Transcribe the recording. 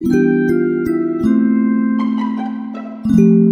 thank you